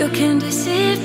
You can deceive